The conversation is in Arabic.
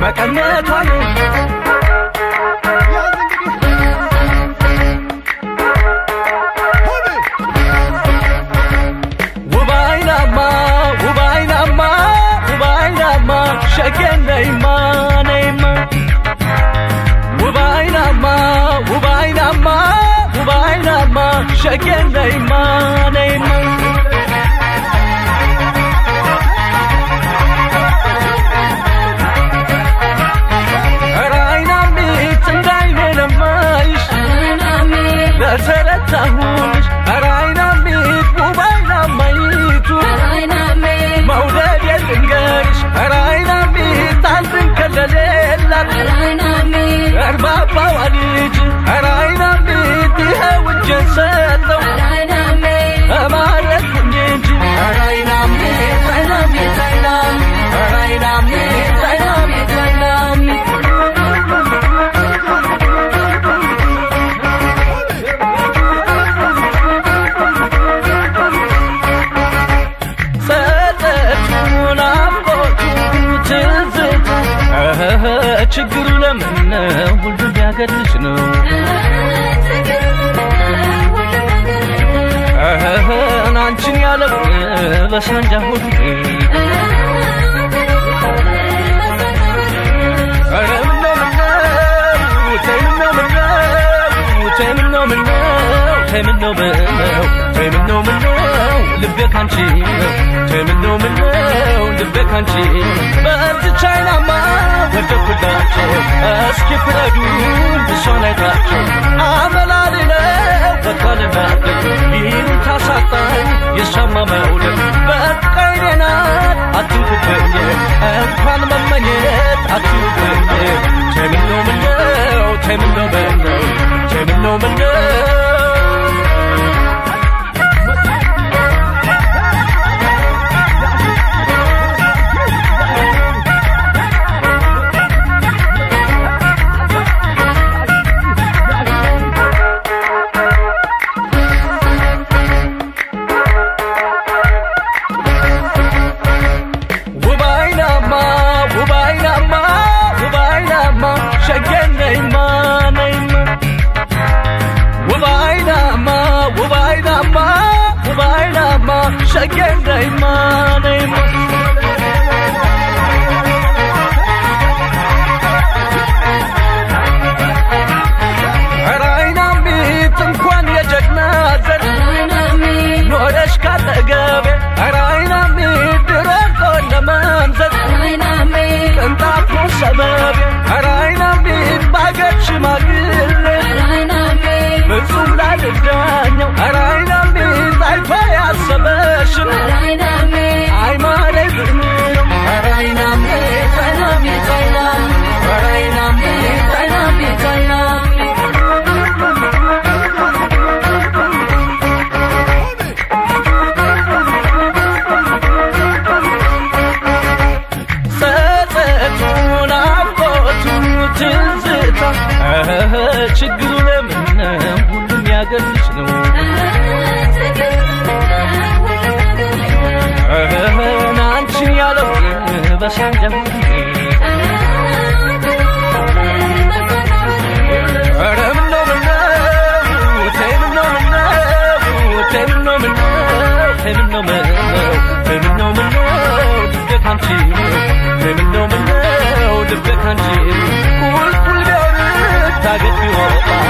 መቀነቷን መቀነቷን ውባይናማ ውባይናማ ውባይናማ ሸገነይማ ነይማ ውባይናማ ውባይናማ ውባይናማ ሸገነይማ ነይማ سرتهونش أراينا ميت مو باينا ميتو أراينا ميت. مولاد يزنقارش أراينا ميت تعزن كلا أراينا ميت. أربابا وليج ችግሩ ለምን ነው? ሁሉም ያገድልሽ ነው። አንቺን ያለው በሳንጃ ኧረ ምነው ምነው ልቤ ካንቺ ነው። አይናማ ፍረዱላቸው እስኪ ፍረዱን ብሶ ነታቸው አመላልለው በቷልና உபாய்தாம்மா உபாய்டாம்மா சகேந்திரைமா நைமா ችግሩ ለምን ሁሉም ያገር ልጅ ነው አንቺን ያለው በሳንደሁ Tell me no, you up.